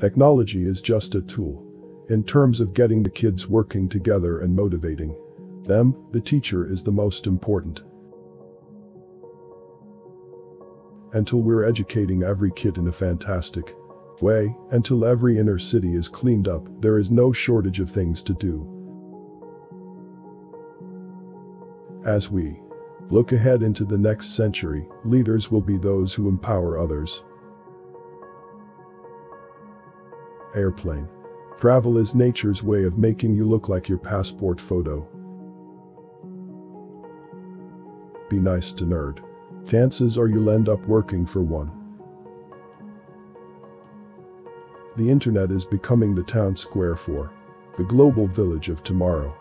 Technology is just a tool. In terms of getting the kids working together and motivating them, the teacher is the most important. Until we're educating every kid in a fantastic way, until every inner city is cleaned up, there is no shortage of things to do. As we look ahead into the next century, leaders will be those who empower others. Airplane. Travel is nature's way of making you look like your passport photo. Be nice to nerd. Chances are you'll end up working for one. The internet is becoming the town square for the global village of tomorrow.